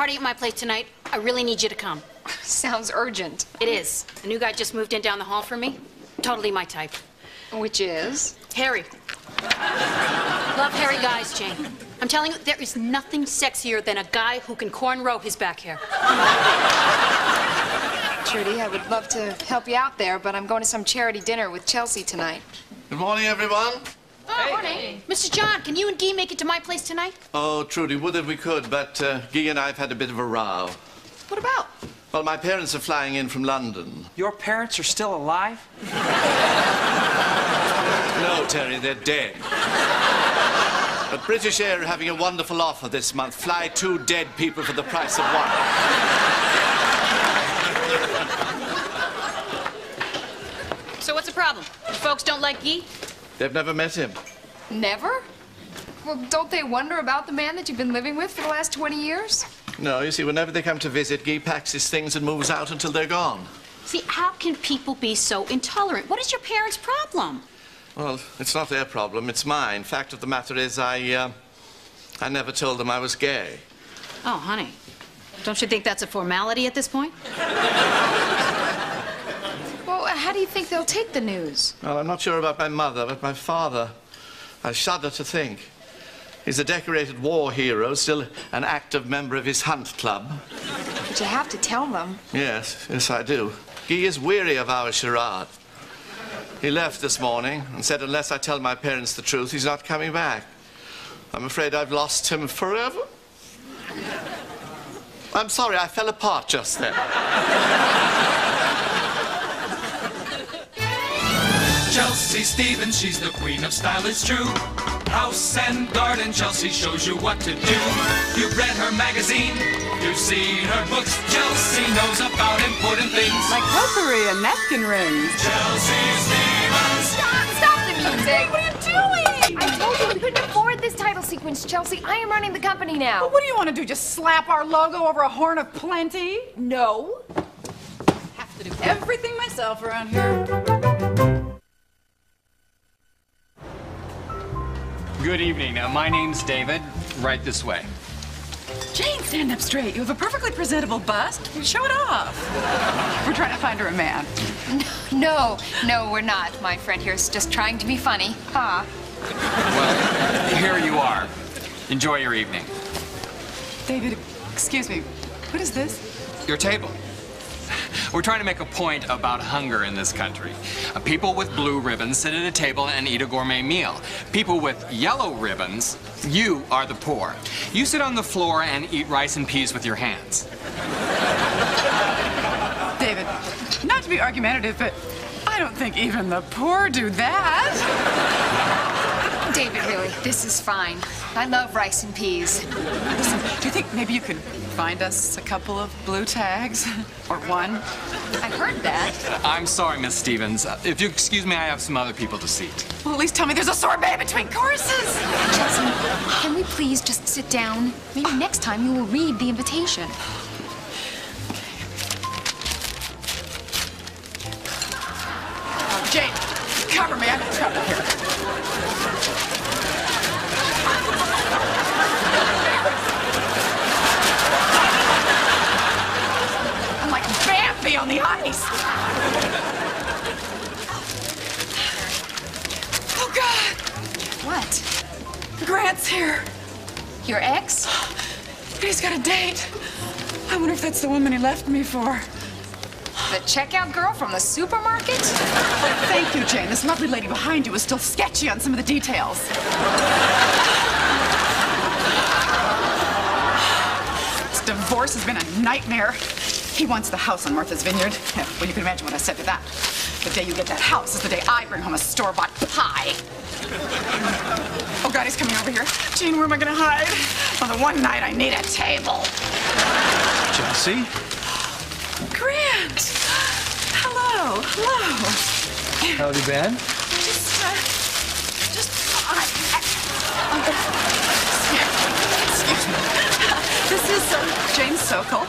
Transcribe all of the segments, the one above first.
party at my place tonight. I really need you to come. Sounds urgent. It is. A new guy just moved in down the hall from me. Totally my type. Which is? Hairy. Love hairy guys, Jane. I'm telling you, there is nothing sexier than a guy who can cornrow his back hair. Trudy, I would love to help you out there, but I'm going to some charity dinner with Chelsea tonight. Good morning, everyone. Oh, morning. Mr. John, can you and Guy make it to my place tonight? Oh, Trudy, would that we could, but uh, Guy and I have had a bit of a row. What about? Well, my parents are flying in from London. Your parents are still alive? No, Terry, they're dead. But British Air are having a wonderful offer this month. Fly two dead people for the price of one. So what's the problem? You folks don't like Guy? They've never met him. Never? Well, don't they wonder about the man that you've been living with for the last 20 years? No, you see, whenever they come to visit, Guy packs his things and moves out until they're gone. See, how can people be so intolerant? What is your parents' problem? Well, it's not their problem, it's mine. Fact of the matter is, I, uh, I never told them I was gay. Oh, honey. Don't you think that's a formality at this point? How do you think they'll take the news? Well, I'm not sure about my mother, but my father, I shudder to think. He's a decorated war hero, still an active member of his hunt club. But you have to tell them. Yes, yes, I do. He is weary of our charade. He left this morning and said unless I tell my parents the truth, he's not coming back. I'm afraid I've lost him forever. I'm sorry, I fell apart just then. Chelsea Stevens, she's the queen of style, it's true. House and garden, Chelsea shows you what to do. You've read her magazine, you've seen her books. Chelsea knows about important things. Like potpourri and napkin rings. Chelsea Stevens. Stop! Stop the music! What are you doing? I told you we couldn't afford this title sequence, Chelsea. I am running the company now. What do you want to do? Just slap our logo over a horn of plenty? No. Have to do everything myself around here. Good evening. Uh, my name's David. Right this way. Jane, stand up straight. You have a perfectly presentable bust. Show it off. We're trying to find her a man. No, no, we're not. My friend here is just trying to be funny. Ha. Well, here you are. Enjoy your evening. David, excuse me. What is this? Your table. We're trying to make a point about hunger in this country. People with blue ribbons sit at a table and eat a gourmet meal. People with yellow ribbons, you are the poor. You sit on the floor and eat rice and peas with your hands. David, not to be argumentative, but I don't think even the poor do that. David, really, this is fine. I love rice and peas. Listen, do you think maybe you could find us a couple of blue tags? Or one? I heard that. I'm sorry, Miss Stevens. Uh, if you excuse me, I have some other people to seat. Well, at least tell me there's a sorbet between courses. Chelsea, can we please just sit down? Maybe next time you will read the invitation. Oh, Jane, cover me. I'm in trouble here. Grant's here. Your ex? He's got a date. I wonder if that's the woman he left me for. The checkout girl from the supermarket? Oh, thank you, Jane. This lovely lady behind you is still sketchy on some of the details. This divorce has been a nightmare. He wants the house on Martha's Vineyard. Well, you can imagine what I said to that. The day you get that house is the day I bring home a store-bought pie. Oh, God, he's coming over here. Jane, where am I going to hide? On the one night I need a table. Chelsea? Grant! Hello, hello. How have you been? Just, uh, just fine. Excuse me. This is uh, Jane Sokol.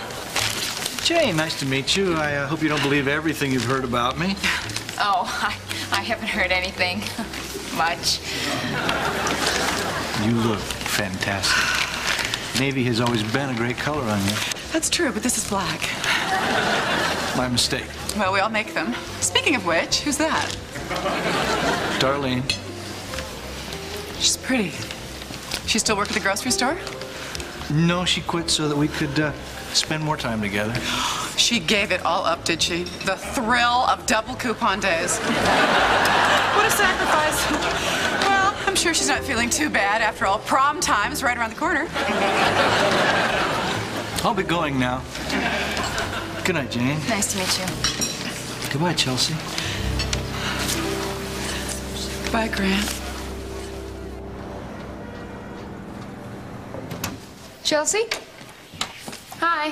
Jane, nice to meet you. I uh, hope you don't believe everything you've heard about me. Oh, I, I haven't heard anything. Much. You look fantastic. navy has always been a great color on you. That's true, but this is black. My mistake. Well, we all make them. Speaking of which, who's that? Darlene, She's pretty. She still work at the grocery store? No, she quit so that we could uh, spend more time together. She gave it all up, did she? The thrill of double coupon days. what a sacrifice. Well, I'm sure she's not feeling too bad. After all, prom time's right around the corner. I'll be going now. Good night, Jane. Nice to meet you. Goodbye, Chelsea. Bye, Grant. Chelsea? Hi.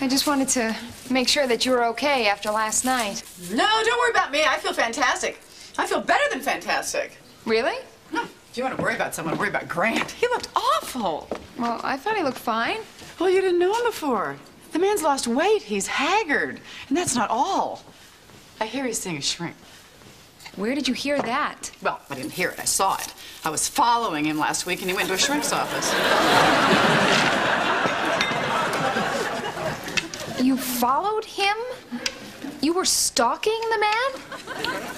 I just wanted to make sure that you were okay after last night. No, don't worry about me. I feel fantastic. I feel better than fantastic. Really? No, if you want to worry about someone, worry about Grant. He looked awful. Well, I thought he looked fine. Well, you didn't know him before. The man's lost weight. He's haggard. And that's not all. I hear he's seeing a shrink. Where did you hear that? Well, I didn't hear it. I saw it. I was following him last week, and he went to a shrink's office. You followed him? You were stalking the man?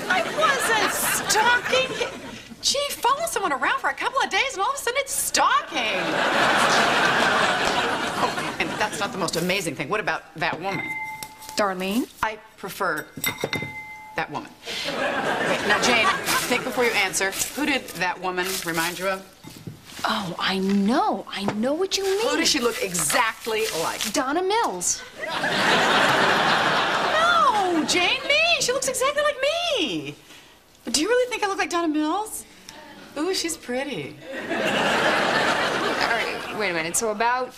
I wasn't stalking him. Gee, follow someone around for a couple of days, and all of a sudden it's stalking. Oh, and that's not the most amazing thing. What about that woman? Darlene? I prefer that woman. Wait, now, Jane, think before you answer. Who did that woman remind you of? Oh, I know. I know what you mean. Who does she look exactly like? Donna Mills. No, Jane, me. She looks exactly like me. But Do you really think I look like Donna Mills? Ooh, she's pretty. All right, wait a minute. So about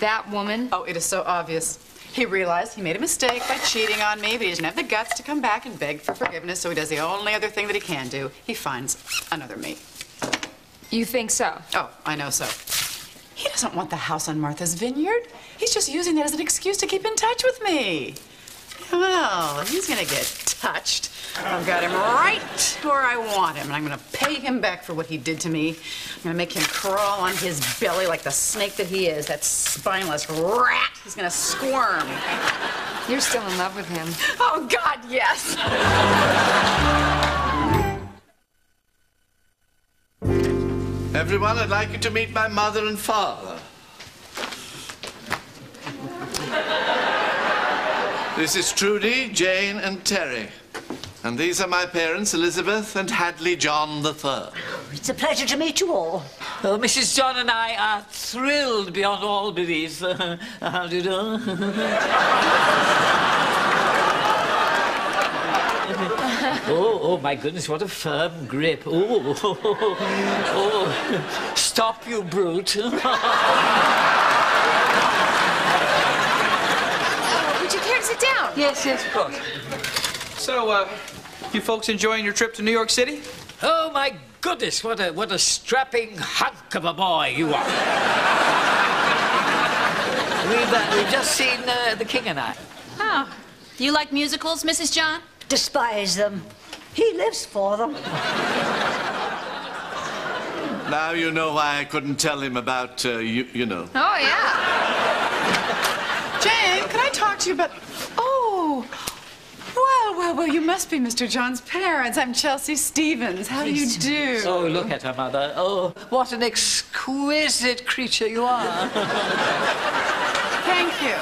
that woman? Oh, it is so obvious. He realized he made a mistake by cheating on me, but he doesn't have the guts to come back and beg for forgiveness, so he does the only other thing that he can do. He finds another mate. You think so? Oh, I know so. He doesn't want the house on Martha's Vineyard. He's just using that as an excuse to keep in touch with me. Well, he's gonna get touched. I've got him right where I want him, and I'm gonna pay him back for what he did to me. I'm gonna make him crawl on his belly like the snake that he is, that spineless rat. He's gonna squirm. You're still in love with him. Oh, God, yes. Everyone, I'd like you to meet my mother and father. This is Trudy, Jane, and Terry. And these are my parents, Elizabeth and Hadley John III. It's a pleasure to meet you all. Oh, Mrs. John and I are thrilled beyond all belief. How do you do? oh, oh, my goodness, what a firm grip. Oh, oh, oh. stop, you brute. Would you care to sit down? yes, yes, of course. So, uh, you folks enjoying your trip to New York City? Oh, my goodness, what a, what a strapping hunk of a boy you are. we've, uh, we've just seen uh, The King and I. Oh, you like musicals, Mrs. John? Despise them. He lives for them. Now you know why I couldn't tell him about, uh, you, you know. Oh, yeah. Jane, can I talk to you about... Oh, well, well, well, you must be Mr. John's parents. I'm Chelsea Stevens. How do you do? Oh, look at her mother. Oh, what an exquisite creature you are. Thank you.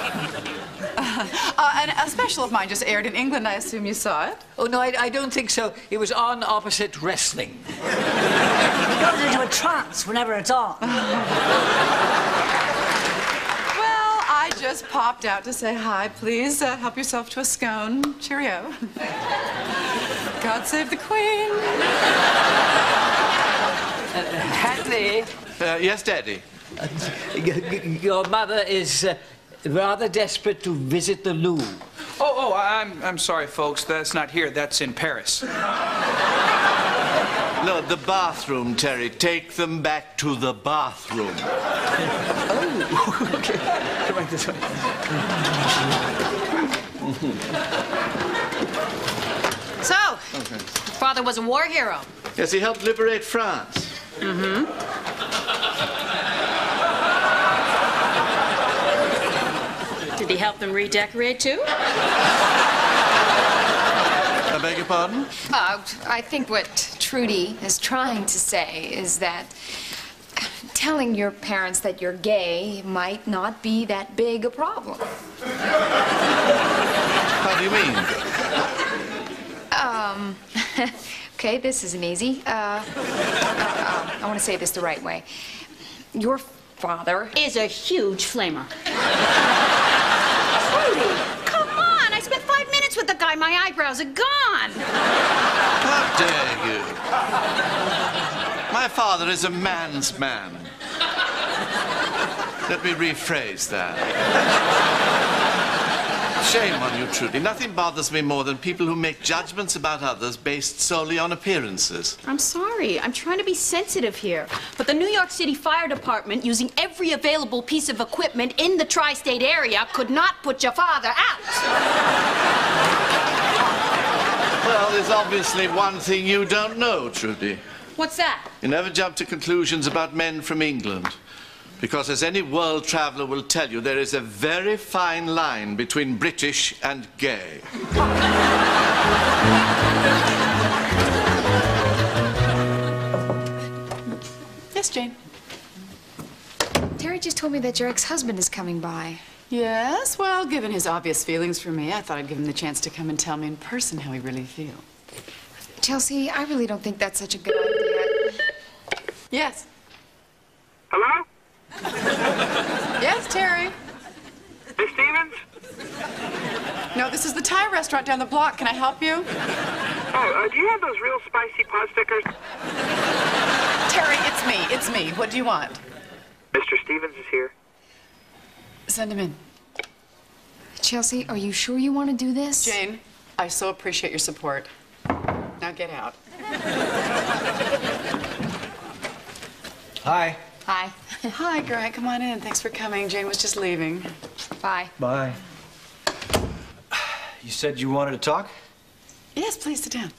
Uh, and a special of mine just aired in England. I assume you saw it. oh, no, I, I don't think so. It was on opposite wrestling. He goes into a trance whenever it's on. Well, I just popped out to say hi. Please uh, help yourself to a scone. Cheerio. God save the Queen. Hadley, Uh, yes, Daddy. y- y- your mother is uh, rather desperate to visit the Louvre. Oh, oh, I- I'm, I'm sorry, folks. That's not here. That's in Paris. No, the bathroom, Terry. Take them back to the bathroom. okay, right this way. so, okay. father was a war hero. Yes, he helped liberate France. Mm-hmm. Did he help them redecorate too? I beg your pardon? Uh, I think what Trudy is trying to say is that telling your parents that you're gay might not be that big a problem. How do you mean? Um, okay, this isn't easy. Uh, uh, uh, I want to say this the right way. Your father Is a huge flamer. Trudy, come on! I spent five minutes with the guy. My eyebrows are gone. How dare you? My father is a man's man. Let me rephrase that. Shame on you, Trudy. Nothing bothers me more than people who make judgments about others based solely on appearances. I'm sorry. I'm trying to be sensitive here. But the New York City Fire Department, using every available piece of equipment in the tri state area, could not put your father out. Well, there's obviously one thing you don't know, Trudy. What's that? You never jump to conclusions about men from England. Because, as any world traveler will tell you, there is a very fine line between British and gay. Yes, Jane. Terry just told me that your ex-husband is coming by. Yes, well, given his obvious feelings for me, I thought I'd give him the chance to come and tell me in person how he really feels. Chelsea, I really don't think that's such a good idea. Yes. Hello? Yes, Terry. Miss Stevens? No, this is the Thai restaurant down the block. Can I help you? Oh, uh, do you have those real spicy pot stickers? Terry, it's me. It's me. What do you want? Mr. Stevens is here. Send him in. Chelsea, are you sure you want to do this? Jane, I so appreciate your support. Now get out. Hi. Hi. Hi, Grant. Come on in. Thanks for coming. Jane was just leaving. Bye. Bye. You said you wanted to talk? Yes, please sit down.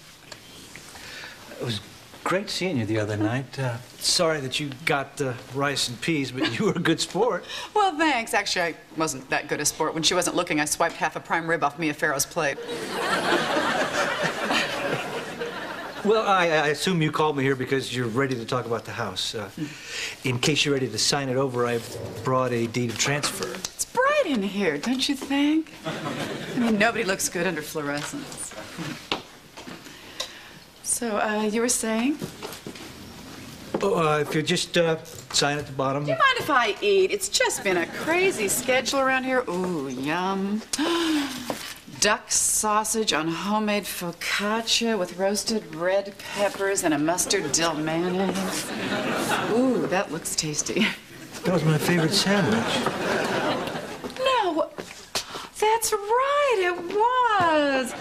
It was great seeing you the other night. Uh, sorry that you got uh, rice and peas, but you were a good sport. Well, thanks. Actually, I wasn't that good a sport. When she wasn't looking, I swiped half a prime rib off Mia Farrow's plate. Well, I, I assume you called me here because you're ready to talk about the house. Uh, in case you're ready to sign it over, I've brought a deed of transfer. It's bright in here, don't you think? I mean, nobody looks good under fluorescence. So, uh, you were saying? Oh, uh, if you just uh, sign at the bottom. Do you mind if I eat? It's just been a crazy schedule around here. Ooh, yum. Duck sausage on homemade focaccia with roasted red peppers and a mustard dill mayonnaise. Ooh, that looks tasty. That was my favorite sandwich. No, that's right, it was.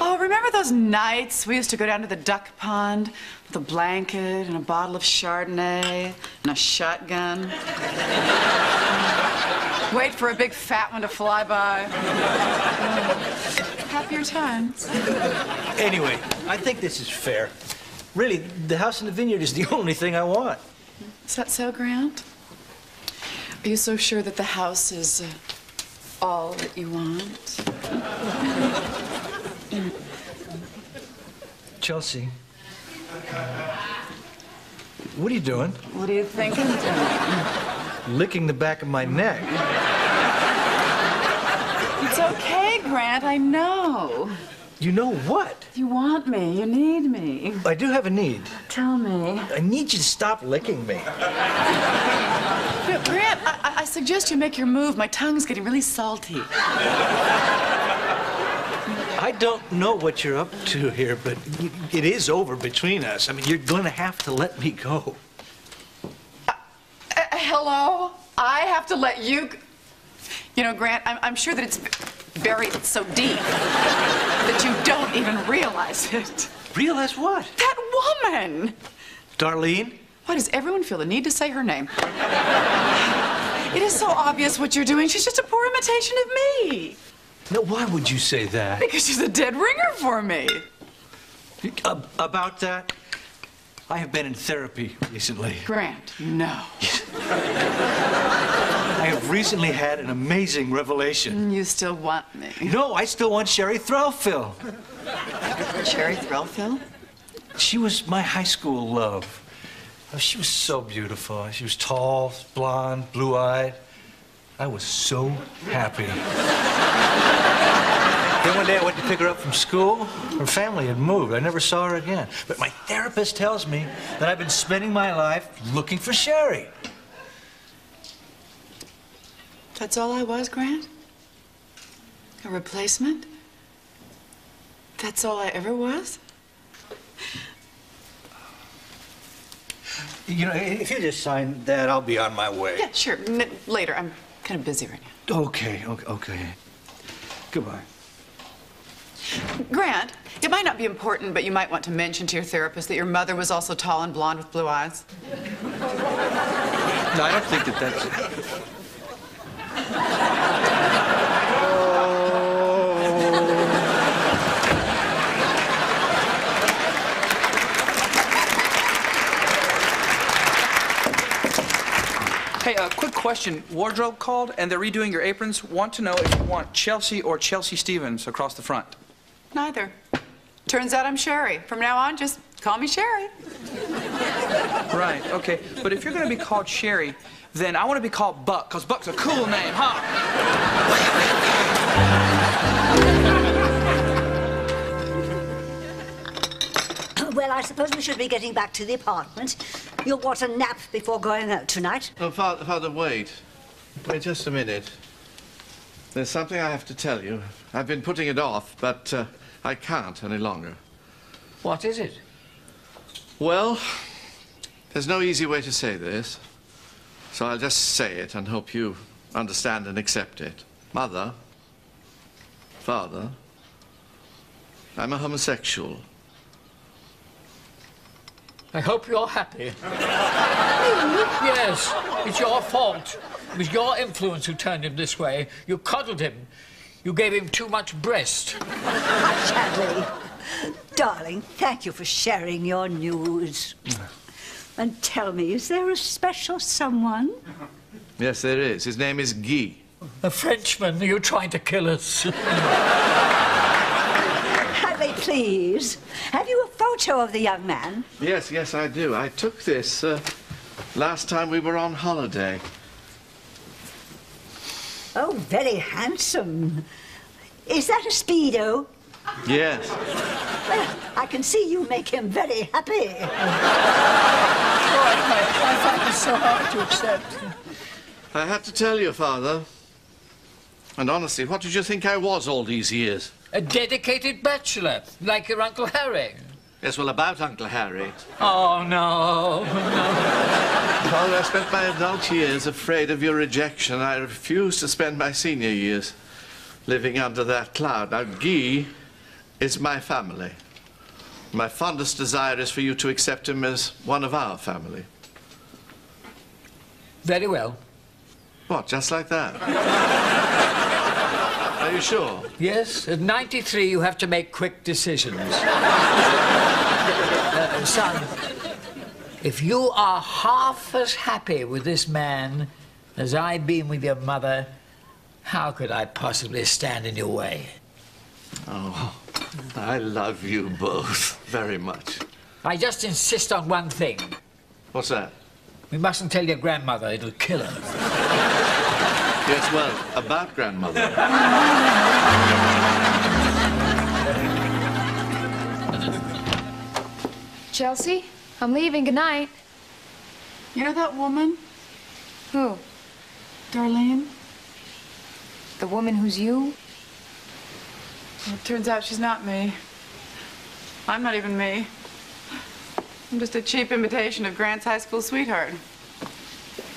Oh, remember those nights we used to go down to the duck pond with a blanket and a bottle of Chardonnay and a shotgun? Wait for a big fat one to fly by. Happier times. Anyway, I think this is fair. Really, the house in the vineyard is the only thing I want. Is that so, Grant? Are you so sure that the house is uh, all that you want? Chelsea. What are you doing? What are you think I'm doing? Licking the back of my neck. It's okay, Grant, I know. You know what? You want me, you need me. I do have a need. Tell me. I need you to stop licking me. No, Grant, I, I- I suggest you make your move. My tongue's getting really salty. I don't know what you're up to here, but it is over between us. I mean, you're going to have to let me go. Uh, hello? I have to let you. You know, Grant, I'm, I'm sure that it's buried so deep that you don't even realize it. Realize what? That woman! Darlene? Why does everyone feel the need to say her name? It is so obvious what you're doing. She's just a poor imitation of me. No, why would you say that? Because she's a dead ringer for me. Uh, about that, I have been in therapy recently. Grant, no. I have recently had an amazing revelation. You still want me. No, I still want Sherry Threlfil. Sherry Threlfil? She was my high school love. Oh, she was so beautiful. She was tall, blonde, blue-eyed. I was so happy. then one day I went to pick her up from school. Her family had moved. I never saw her again. But my therapist tells me that I've been spending my life looking for Sherry. That's all I was, Grant? A replacement? That's all I ever was? You know, if you just sign that, I'll be on my way. Yeah, sure. N- later. I'm kind of busy right now. Okay, okay, okay. Goodbye. Grant, it might not be important, but you might want to mention to your therapist that your mother was also tall and blonde with blue eyes. No, I don't think that that's. Hey, uh, quick question. Wardrobe called, and they're redoing your aprons. Want to know if you want Chelsea or Chelsea Stevens across the front. Neither. Turns out I'm Sherry. From now on, just call me Sherry. Right, okay. But if you're going to be called Sherry, then I want to be called Buck, because Buck's a cool name, huh? Well, I suppose we should be getting back to the apartment. You'll want a nap before going out tonight. Oh, Father, Father, wait. Wait just a minute. There's something I have to tell you. I've been putting it off, but uh, I can't any longer. What is it? Well, there's no easy way to say this, so I'll just say it and hope you understand and accept it. Mother, Father, I'm a homosexual. I hope you're happy. yes, it's your fault. It was your influence who turned him this way. You coddled him. You gave him too much breast. Hadley, darling, thank you for sharing your news. And tell me, is there a special someone? Yes, there is. His name is Guy. A Frenchman, are you trying to kill us? Hadley, please. Have you a photo of the young man? Yes, yes, I do. I took this uh, last time we were on holiday. Oh, very handsome. Is that a Speedo? Yes. Well, I can see you make him very happy. I find this so hard to accept. I had to tell you, Father. And honestly, what did you think I was all these years? A dedicated bachelor, like your Uncle Harry. Yes, well, about Uncle Harry. Oh, no, no. Father, I spent my adult years afraid of your rejection. I refused to spend my senior years living under that cloud. Now, Guy is my family. My fondest desire is for you to accept him as one of our family. Very well. What, just like that? Are you sure? Yes, at 93 you have to make quick decisions. Son, if you are half as happy with this man as I've been with your mother, how could I possibly stand in your way? Oh, I love you both very much. I just insist on one thing. What's that? We mustn't tell your grandmother, it'll kill her. Yes, well, about grandmother. Chelsea, I'm leaving. Good night. You know that woman, Who? Darlene? The woman who's you? Well, it turns out she's not me. I'm not even me. I'm just a cheap imitation of Grant's high school sweetheart.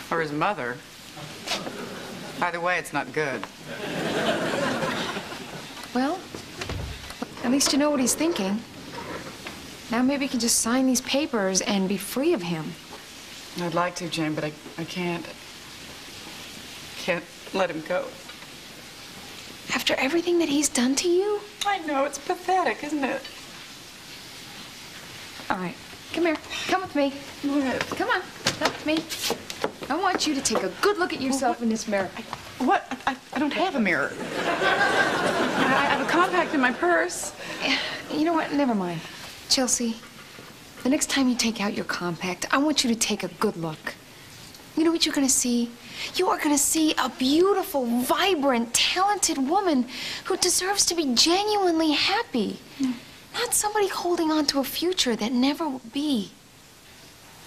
Or his mother. Either way, it's not good. Well, at least you know what he's thinking. Now maybe you can just sign these papers and be free of him. I'd like to, Jane, but I, I can't. Can't let him go. After everything that he's done to you? I know, it's pathetic, isn't it? All right, come here. Come with me. What? Come on, come with me. I want you to take a good look at yourself in this mirror. What? I, I don't have a mirror. I have a compact in my purse. You know what? Never mind. Chelsea, the next time you take out your compact, I want you to take a good look. You know what you're going to see? You are going to see a beautiful, vibrant, talented woman who deserves to be genuinely happy. Mm. Not somebody holding on to a future that never will be.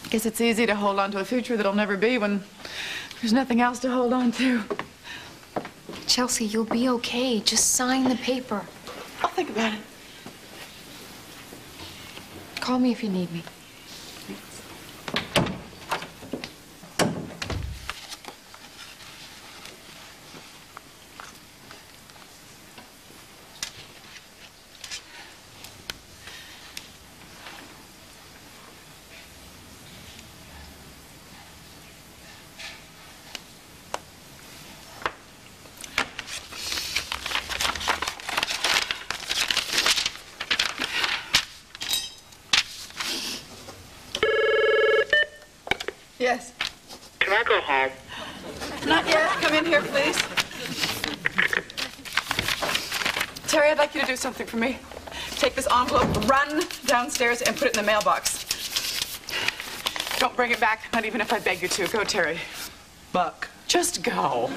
I Guess it's easy to hold on to a future that'll never be when there's nothing else to hold on to. Chelsea, you'll be okay. Just sign the paper. I'll think about it. Call me if you need me. Not yet. Come in here, please. Terry, I'd like you to do something for me. Take this envelope, run downstairs, and put it in the mailbox. Don't bring it back, not even if I beg you to. Go, Terry. Buck. Just go.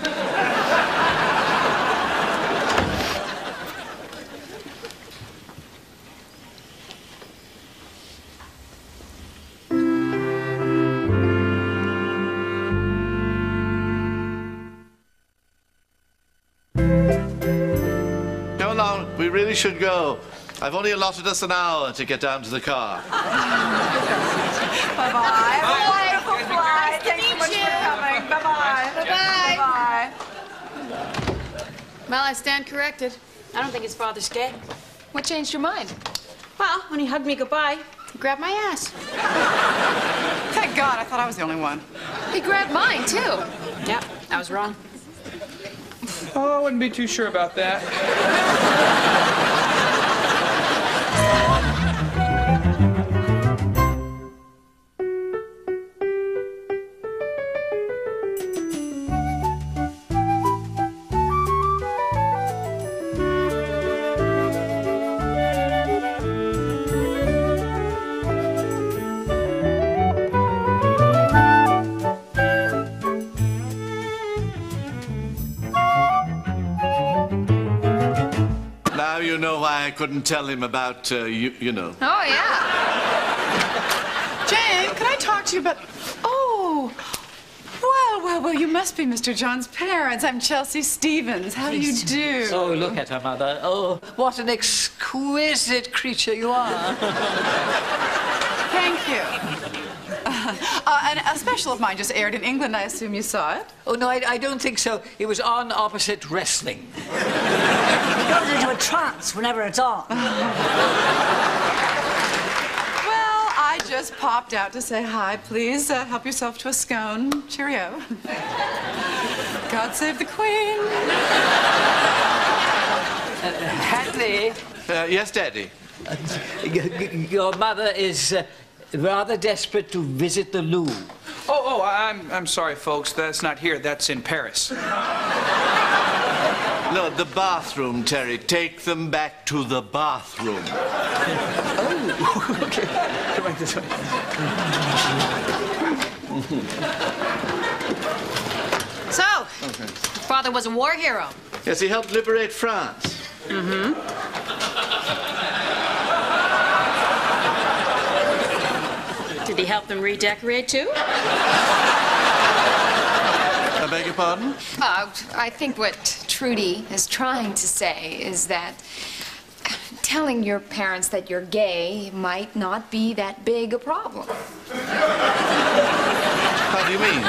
Should go. I've only allotted us an hour to get down to the car. Bye-bye. Bye. Wonderful flight. Thanks so much for coming. Bye-bye. Bye-bye. Bye-bye. Well, I stand corrected. I don't think his father's gay. What changed your mind? Well, when he hugged me goodbye, he grabbed my ass. Thank God, I thought I was the only one. He grabbed mine, too. Yeah, I was wrong. Oh, I wouldn't be too sure about that. couldn't tell him about, uh, you, you know. Oh, yeah. Jane, can I talk to you about... Oh, well, well, well, you must be Mr. John's parents. I'm Chelsea Stevens. How do you do? Oh, look at her, Mother. Oh, what an exquisite creature you are. Thank you. Uh, and a special of mine just aired in England. I assume you saw it. Oh, no, I, I don't think so. It was on opposite wrestling. He goes into a trance whenever it's on. Well, I just popped out to say hi. Please uh, help yourself to a scone. Cheerio. God save the Queen. Hadley, Uh, yes, Daddy. y- y- your mother is uh, rather desperate to visit the Louvre. Oh, oh, I'm, I'm sorry, folks. That's not here. That's in Paris. No, the bathroom, Terry. Take them back to the bathroom. Oh, okay. Come back this way. So, your father was a war hero. Yes, he helped liberate France. Mm-hmm. Did he help them redecorate too? I beg your pardon? Uh, I think what Trudy is trying to say is that telling your parents that you're gay might not be that big a problem. How do you mean?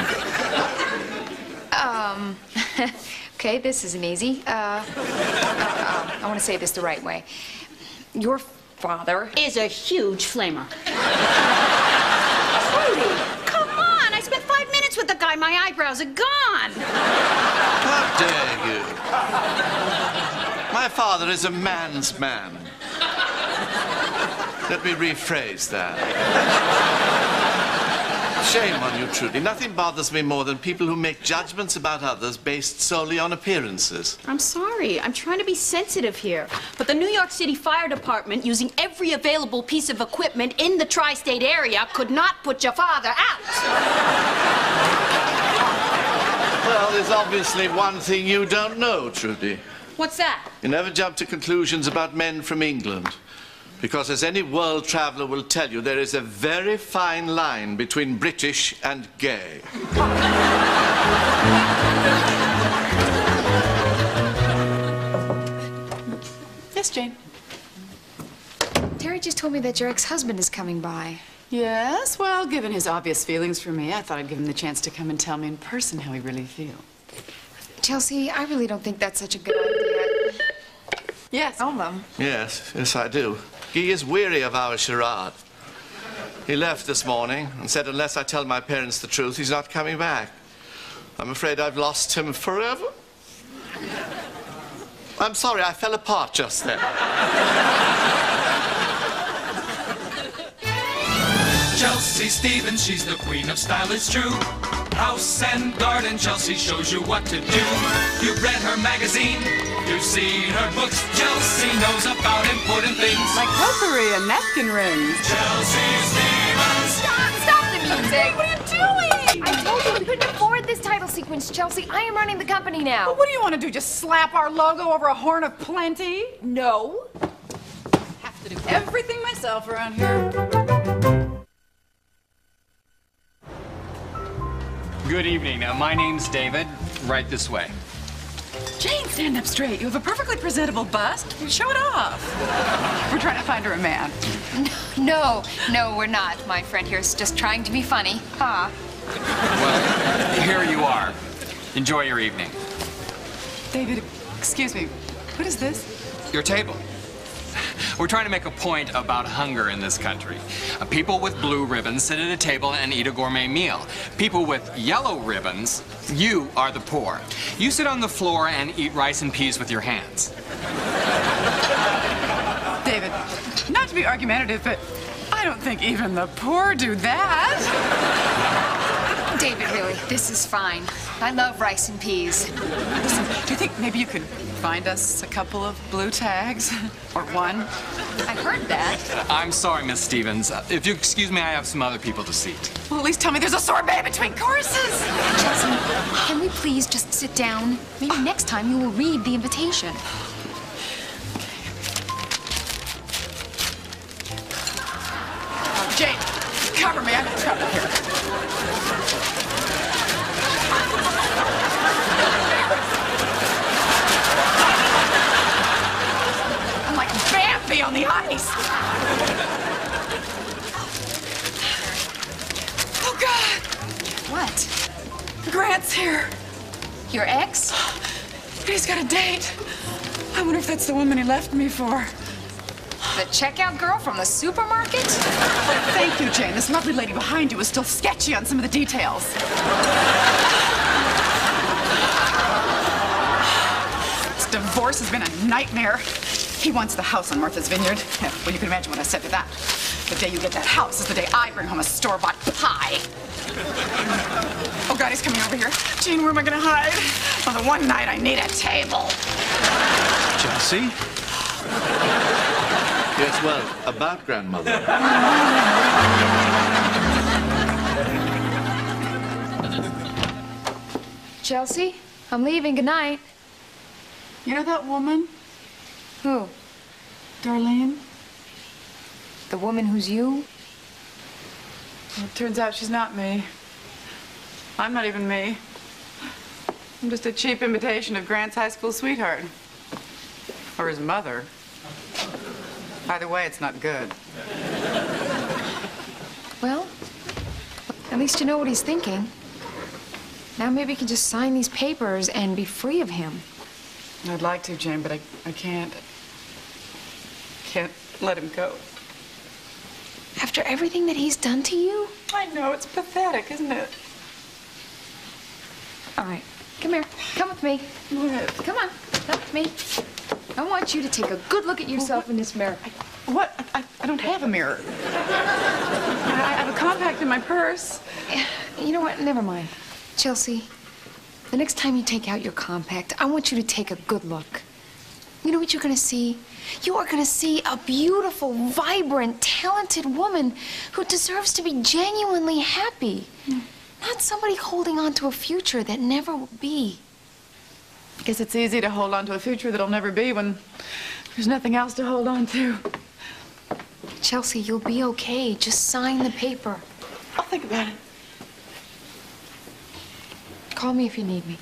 Um, okay, this isn't easy. Uh, uh, uh, I want to say this the right way. Your father Is a huge flamer. Come on! I spent five minutes with the guy. My eyebrows are gone. How dare you? My father is a man's man. Let me rephrase that. Shame on you, Trudy. Nothing bothers me more than people who make judgments about others based solely on appearances. I'm sorry. I'm trying to be sensitive here. But the New York City Fire Department, using every available piece of equipment in the tri state area, could not put your father out. Well, there's obviously one thing you don't know, Trudy. What's that? You never jump to conclusions about men from England. Because as any world traveler will tell you, there is a very fine line between British and gay. Yes, Jane. Terry just told me that your ex-husband is coming by. Yes, well, given his obvious feelings for me, I thought I'd give him the chance to come and tell me in person how he really feels. Chelsea, I really don't think that's such a good idea. Yes. Oh, tell them. Yes, yes, I do. He is weary of our charade. He left this morning and said, unless I tell my parents the truth, he's not coming back. I'm afraid I've lost him forever. I'm sorry, I fell apart just then. Chelsea Stevens, she's the queen of style, it's true. House and garden, Chelsea shows you what to do. You've read her magazine, you've seen her books. Chelsea knows about important things. Like potpourri and napkin rings. Chelsea Stevens. Stop, stop the music. What are you doing? I told you we couldn't afford this title sequence, Chelsea. I am running the company now. What do you want to do? Just slap our logo over a horn of plenty? No. Have to do everything myself around here. Good evening. Uh, my name's David. Right this way. Jane, stand up straight. You have a perfectly presentable bust. Show it off. We're trying to find her a man. No, no, we're not. My friend here is just trying to be funny. Ah. Well, here you are. Enjoy your evening. David, excuse me. What is this? Your table. We're trying to make a point about hunger in this country. Uh, people with blue ribbons sit at a table and eat a gourmet meal. People with yellow ribbons, you are the poor. You sit on the floor and eat rice and peas with your hands. David, not to be argumentative, but I don't think even the poor do that. David, really, this is fine. I love rice and peas. Listen, do you think maybe you could find us a couple of blue tags? Or one? I heard that. I'm sorry, Miss Stevens. Uh, if you excuse me, I have some other people to seat. Well, at least tell me there's a sorbet between courses. Chelsea, can we please just sit down? Maybe next time you will read the invitation. Oh, Jane, cover me. I'm in trouble here. I'm like Bambi Oh, God. What? Grant's here. Your ex? He's got a date. I wonder if that's the woman he left me for. The checkout girl from the supermarket? Thank you, Jane. This lovely lady behind you is still sketchy on some of the details. This divorce has been a nightmare. He wants the house on Martha's Vineyard. Yeah, well, you can imagine what I said to that. The day you get that house is the day I bring home a store-bought pie. Oh, God, he's coming over here. Jane, where am I going to hide? On the one night I need a table. Chelsea? Yes, well, about grandmother. Chelsea, I'm leaving. Good night. You know that woman, Who? Darlene? The woman who's you? Well, it turns out she's not me. I'm not even me. I'm just a cheap imitation of Grant's high school sweetheart. Or his mother. Either way, it's not good. Well, at least you know what he's thinking. Now maybe you can just sign these papers and be free of him. I'd like to, Jane, but I, I can't. Can't let him go. After everything that he's done to you? I know, it's pathetic, isn't it? All right, come here. Come with me. What? Come on, come with me. I want you to take a good look at yourself in this mirror. What? I, I don't have a mirror. I have a compact in my purse. You know what? Never mind. Chelsea, the next time you take out your compact, I want you to take a good look. You know what you're going to see? You are going to see a beautiful, vibrant, talented woman who deserves to be genuinely happy. Mm. Not somebody holding on to a future that never will be. I guess it's easy to hold on to a future that'll never be when there's nothing else to hold on to. Chelsea, you'll be okay. Just sign the paper. I'll think about it. Call me if you need me.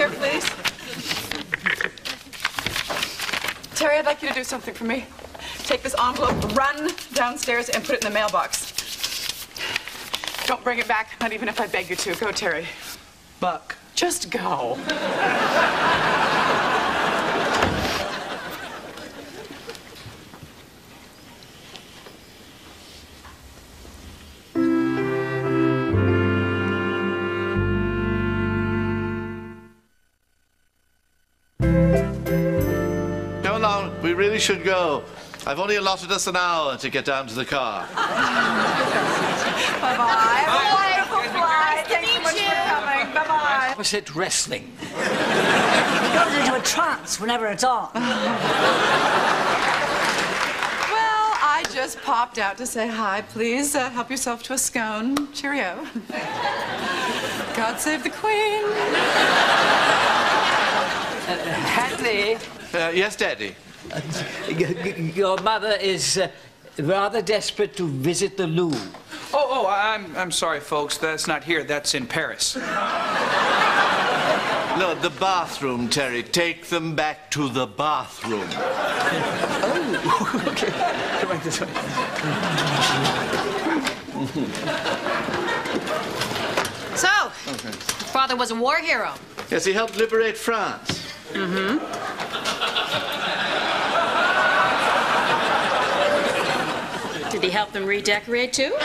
Here, please. Terry, I'd like you to do something for me. Take this envelope, run downstairs, and put it in the mailbox. Don't bring it back, not even if I beg you to. Go, Terry. Buck. Just go. Should go. I've only allotted us an hour to get down to the car. Bye-bye. Wonderful flight. Thanks so much for coming. Bye-bye. Was it wrestling? He goes into a trance whenever it's on. Well, I just popped out to say hi. Please uh, help yourself to a scone. Cheerio. God save the Queen. Hadley, Uh, yes, Daddy. Y- y- your mother is uh, rather desperate to visit the Louvre. Oh, oh, I'm, I'm sorry, folks. That's not here. That's in Paris. No, the bathroom, Terry. Take them back to the bathroom. okay. Come back this way. So, your father was a war hero. Yes, he helped liberate France. Did he help them redecorate too?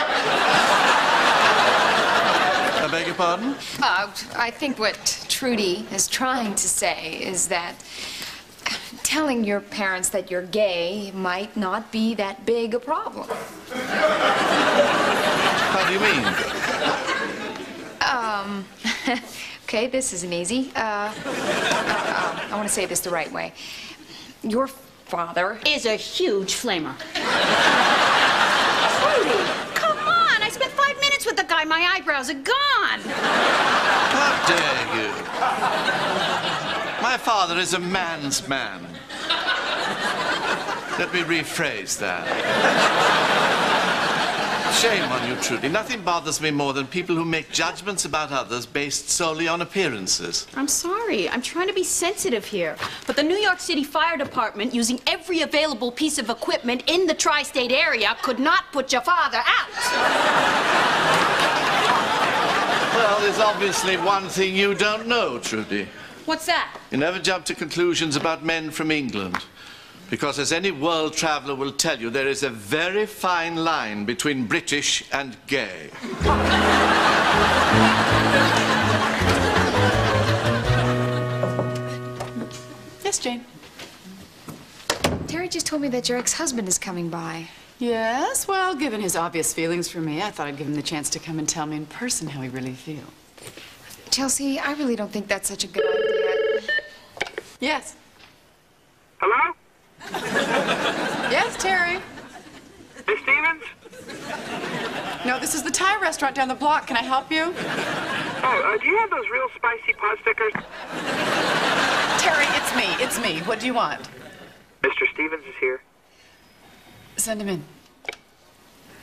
I beg your pardon? Uh, I think what Trudy is trying to say is that telling your parents that you're gay might not be that big a problem. How do you mean? Um, okay, this isn't easy. Uh, uh, uh, I want to say this the right way. Your father Is a huge flamer. Come on! I spent five minutes with the guy. My eyebrows are gone. How dare you? My father is a man's man. Let me rephrase that. Shame on you, Trudy. Nothing bothers me more than people who make judgments about others based solely on appearances. I'm sorry. I'm trying to be sensitive here. But the New York City Fire Department, using every available piece of equipment in the tri state area, could not put your father out. Well, there's obviously one thing you don't know, Trudy. What's that? You never jump to conclusions about men from England. Because as any world traveler will tell you, there is a very fine line between British and gay. Yes, Jane. Terry just told me that your ex-husband is coming by. Yes, well, given his obvious feelings for me, I thought I'd give him the chance to come and tell me in person how he really feels. Chelsea, I really don't think that's such a good idea. Yes. Hello? Yes, Terry. Miss Stevens? No, this is the Thai restaurant down the block. Can I help you? Oh, uh, do you have those real spicy pot stickers? Terry, it's me. It's me. What do you want? Mr. Stevens is here. Send him in.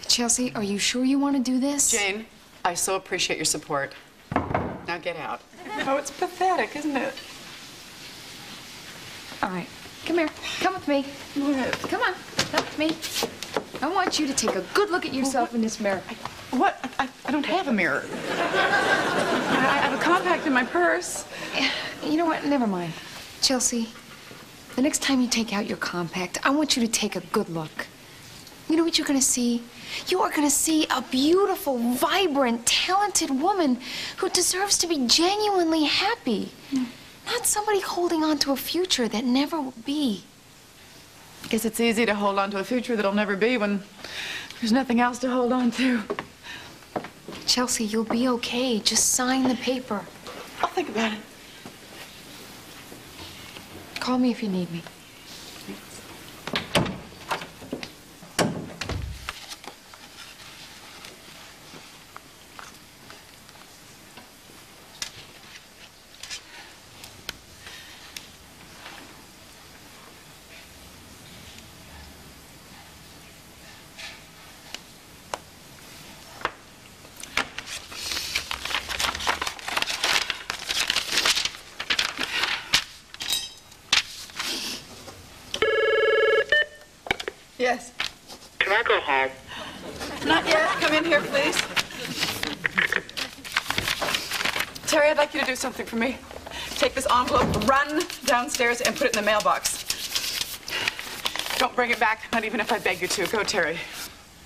Chelsea, are you sure you want to do this? Jane, I so appreciate your support. Now get out. Oh, it's pathetic, isn't it? All right. Come here. Come with me. Come on. Come with me. I want you to take a good look at yourself in this mirror. What? I, I don't have a mirror. I have a compact in my purse. You know what? Never mind. Chelsea, the next time you take out your compact, I want you to take a good look. You know what you're going to see? You are going to see a beautiful, vibrant, talented woman who deserves to be genuinely happy. Mm. Not somebody holding on to a future that never will be. Guess it's easy to hold on to a future that'll never be when there's nothing else to hold on to. Chelsea, you'll be okay. Just sign the paper. I'll think about it. Call me if you need me. Yes. Can I go home? Not yet. Come in here, please. Terry, I'd like you to do something for me. Take this envelope, run downstairs, and put it in the mailbox. Don't bring it back, not even if I beg you to. Go, Terry.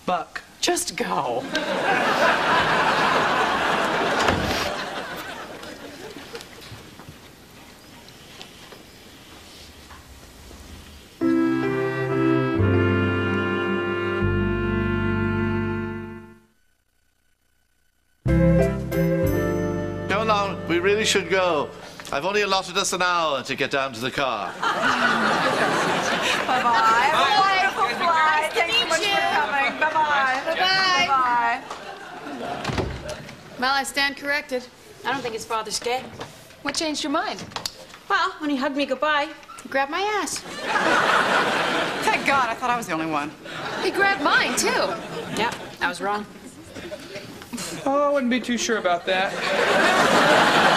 Buck. Just go. Come along, we really should go. I've only allotted us an hour to get down to the car. Bye-bye. Have a wonderful flight. Thanks so much for coming. Bye-bye. Bye-bye. Bye-bye. Well, I stand corrected. I don't think his father's gay. What changed your mind? Well, when he hugged me goodbye, he grabbed my ass. Thank God, I thought I was the only one. He grabbed mine, too. Yep, I was wrong. Oh, I wouldn't be too sure about that.